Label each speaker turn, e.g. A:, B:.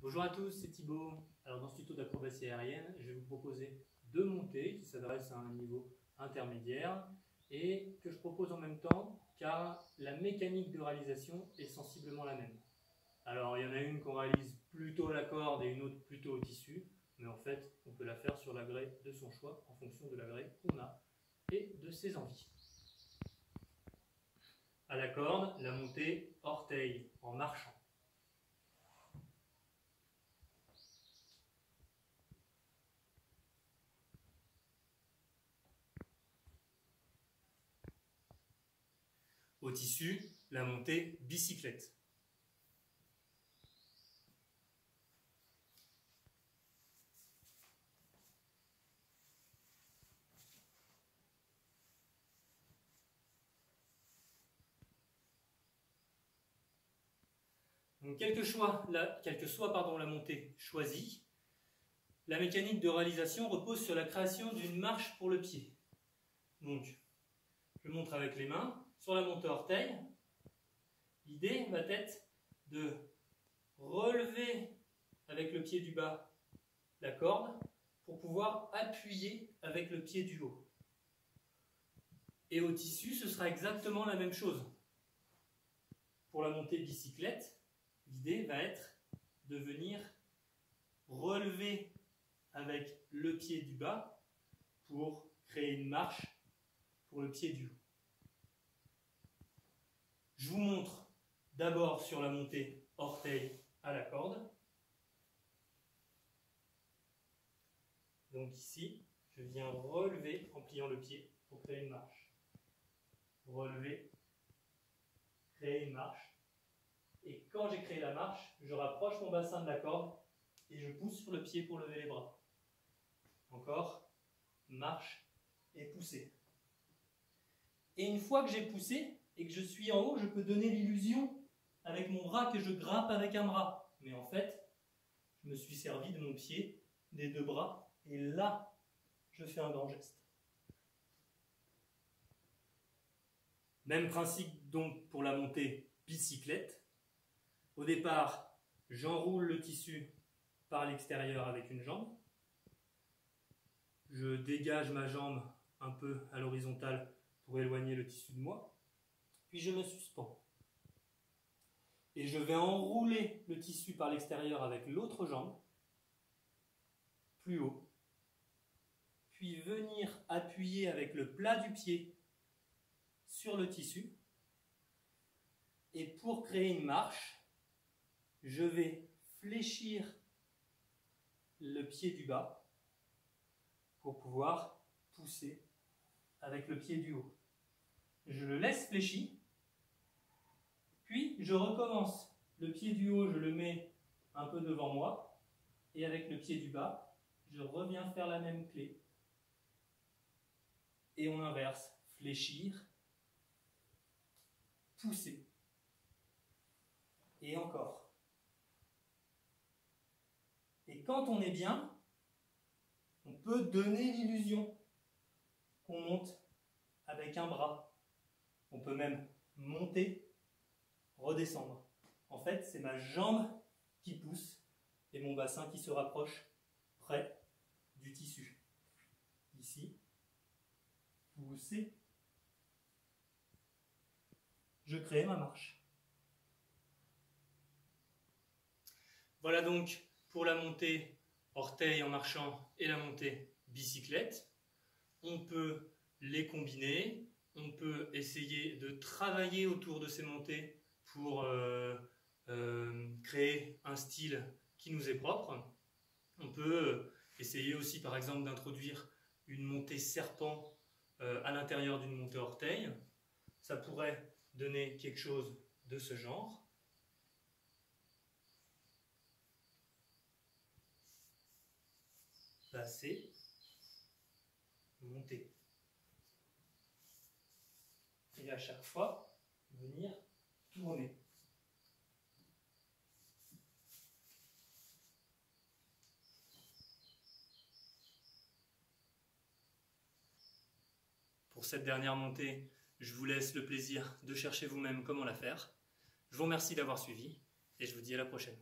A: Bonjour à tous, c'est Thibaut. Alors dans ce tuto d'acrobatie aérienne, je vais vous proposer deux montées qui s'adressent à un niveau intermédiaire et que je propose en même temps car la mécanique de réalisation est sensiblement la même. Alors il y en a une qu'on réalise plutôt à la corde et une autre plutôt au tissu, mais en fait on peut la faire sur l'agrès de son choix en fonction de l'agrès qu'on a et de ses envies. À la corde, la montée orteil en marchant. Au tissu, la montée bicyclette. Donc, que soit, la, la montée choisie, la mécanique de réalisation repose sur la création d'une marche pour le pied. Donc, je montre avec les mains, sur la montée orteil, l'idée va être de relever avec le pied du bas la corde pour pouvoir appuyer avec le pied du haut. Et au tissu, ce sera exactement la même chose. Pour la montée bicyclette, l'idée va être de venir relever avec le pied du bas pour créer une marche pour le pied du haut. Je vous montre d'abord sur la montée orteil à la corde. Donc ici, je viens relever en pliant le pied pour créer une marche. Relever, créer une marche. Et quand j'ai créé la marche, je rapproche mon bassin de la corde et je pousse sur le pied pour lever les bras. Encore, marche et pousser. Et une fois que j'ai poussé, et que je suis en haut, je peux donner l'illusion avec mon bras que je grappe avec un bras. Mais en fait, je me suis servi de mon pied, des deux bras, et là, je fais un grand geste. Même principe donc pour la montée bicyclette. Au départ, j'enroule le tissu par l'extérieur avec une jambe. Je dégage ma jambe un peu à l'horizontale pour éloigner le tissu de moi puis je me suspends. Et je vais enrouler le tissu par l'extérieur avec l'autre jambe, plus haut, puis venir appuyer avec le plat du pied sur le tissu. Et pour créer une marche, je vais fléchir le pied du bas pour pouvoir pousser avec le pied du haut. Je le laisse fléchi je recommence. Le pied du haut, je le mets un peu devant moi. Et avec le pied du bas, je reviens faire la même clé. Et on inverse. Fléchir. Pousser. Et encore. Et quand on est bien, on peut donner l'illusion qu'on monte avec un bras. On peut même monter redescendre. En fait, c'est ma jambe qui pousse et mon bassin qui se rapproche près du tissu. Ici, pousser. Je crée ma marche. Voilà donc pour la montée orteil en marchant et la montée bicyclette. On peut les combiner, on peut essayer de travailler autour de ces montées pour euh, euh, créer un style qui nous est propre. On peut essayer aussi par exemple d'introduire une montée serpent euh, à l'intérieur d'une montée orteil. Ça pourrait donner quelque chose de ce genre. Passer, monter. Et à chaque fois, venir pour cette dernière montée, je vous laisse le plaisir de chercher vous-même comment la faire. Je vous remercie d'avoir suivi et je vous dis à la prochaine.